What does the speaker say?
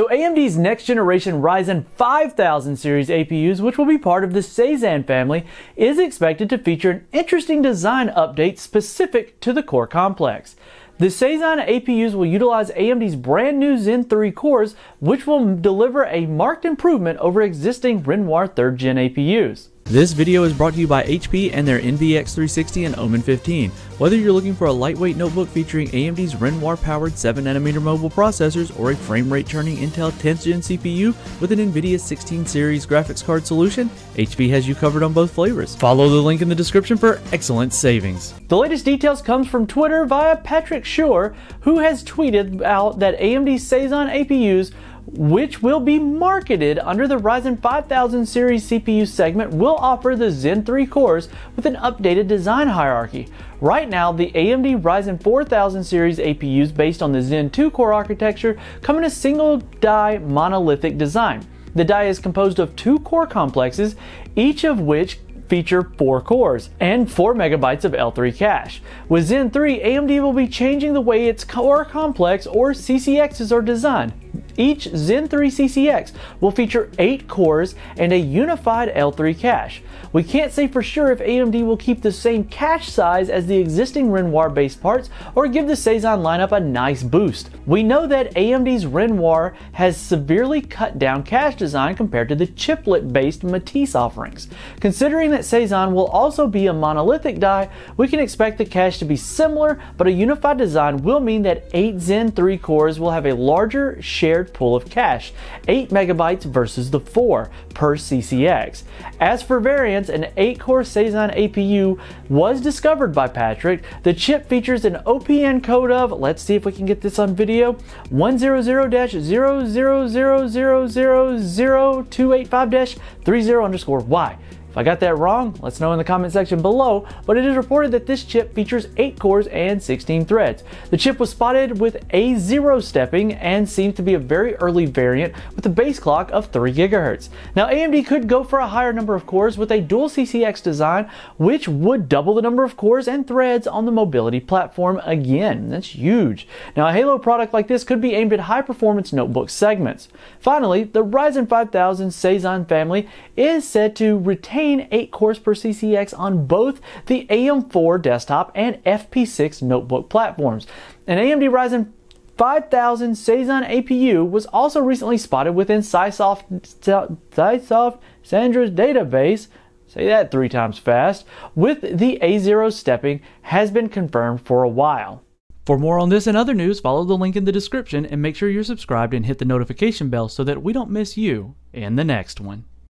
So AMD's next generation Ryzen 5000 series APUs, which will be part of the Cezanne family, is expected to feature an interesting design update specific to the core complex. The Cezanne APUs will utilize AMD's brand new Zen 3 cores, which will deliver a marked improvement over existing Renoir 3rd gen APUs. This video is brought to you by HP and their Envy X360 and Omen 15. Whether you're looking for a lightweight notebook featuring AMD's Renoir powered 7nm mobile processors or a frame rate churning Intel 10th gen CPU with an NVIDIA 16 series graphics card solution, HP has you covered on both flavors. Follow the link in the description for excellent savings. The latest details comes from Twitter via Patrick Schur, who has tweeted out that AMD Cezanne APUs which will be marketed under the Ryzen 5000 series CPU segment, will offer the Zen 3 cores with an updated design hierarchy. Right now, the AMD Ryzen 4000 series APUs based on the Zen 2 core architecture come in a single die monolithic design. The die is composed of two core complexes, each of which feature 4 cores and 4 megabytes of L3 cache. With Zen 3, AMD will be changing the way its core complex or CCXs are designed. Each Zen 3 CCX will feature 8 cores and a unified L3 cache. We can't say for sure if AMD will keep the same cache size as the existing Renoir based parts or give the Cezanne lineup a nice boost. We know that AMD's Renoir has severely cut down cache design compared to the chiplet based Matisse offerings. Considering that Cezanne will also be a monolithic die, we can expect the cache to be similar, but a unified design will mean that 8 Zen 3 cores will have a larger shared pool of cache, 8 megabytes versus the 4 per CCX. As for variants, an 8-core Cezanne APU was discovered by Patrick. The chip features an OPN code of, let's see if we can get this on video, 100-000000285-30 underscore Y. If I got that wrong, let's know in the comment section below, but it is reported that this chip features 8 cores and 16 threads. The chip was spotted with A0 stepping and seems to be a very early variant with a base clock of 3 GHz. Now AMD could go for a higher number of cores with a dual CCX design, which would double the number of cores and threads on the mobility platform again. That's huge. Now a Halo product like this could be aimed at high performance notebook segments. Finally, the Ryzen 5000 Cezanne family is said to retain 8 cores per CCX on both the AM4 desktop and FP6 notebook platforms. An AMD Ryzen 5000 Cezanne APU was also recently spotted within Cysoft, SiSoft Sandra's database say that three times fast, with the A0 stepping has been confirmed for a while. For more on this and other news, follow the link in the description and make sure you're subscribed and hit the notification bell so that we don't miss you in the next one.